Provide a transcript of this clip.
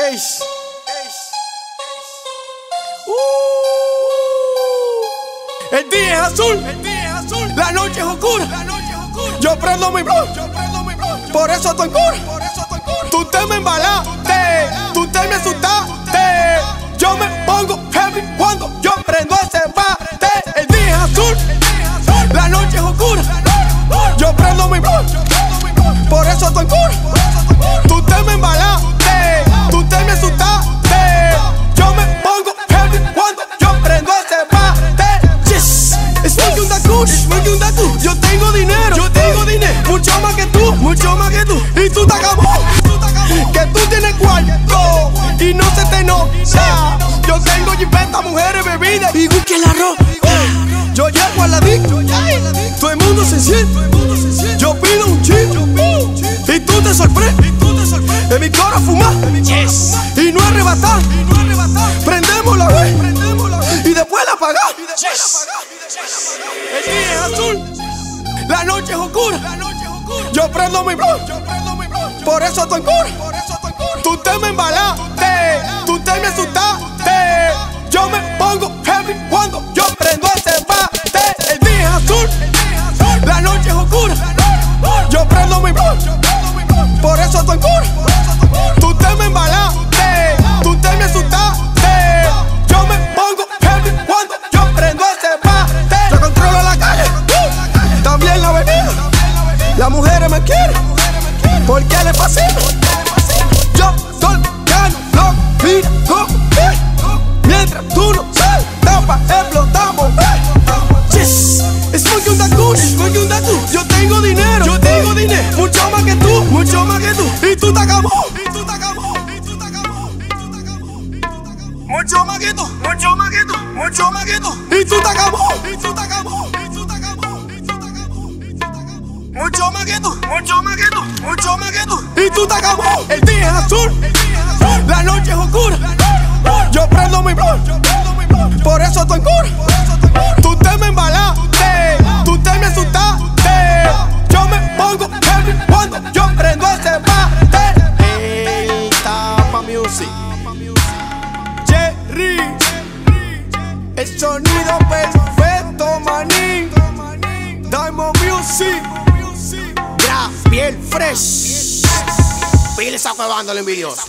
Ey. Uh. El día es azul, el día es azul, la noche es oscura, la noche es oscura. Yo prendo mi bro, yo prendo mi bro. Por eso estoy cura, por eso estoy cura. Tú te me embalaste, mucho más que tú. Y tú te acabó, que tú tienes cuarto y no se te nota. Yo tengo jipeta, mujeres, bebidas y whisky el arroz. Yo llego a la disco, todo el mundo se siente. Yo pido un chico y tú te sorprendes. En mi coro fumar y no arrebatar. Prendemos la vez y después la apagamos. El día es azul, la noche es oscura. Yo prendo mi bro, por eso estoy cura. Tú te me embalaste, tú te me asustaste. Yo me pongo heavy cuando yo mujeres me quieren, porque les fascino. Yo soy como eh. Mientras tú no sales, tapa, explotamos eh. Yes, es un es muy un dacush. Yo tengo dinero. Mucho más que tú, mucho más que tú. Y tú te acabó. Mucho más que tú, mucho más que tú, mucho más que tú. Y tú te acabó, y tú te acabó, mucho más que tú, mucho más que tú. Y tú te acabó. El día es azul, la noche es oscura. Yo prendo mi bro, por eso estoy cura. Tú te me embalaste, tú te me asustaste. Yo me pongo heavy cuando yo prendo ese bate. Ey, Tapa Music. Jerry, el sonido perfecto, manín. Diamond Music, Piel fresh. Pile esa cuevando el envidioso.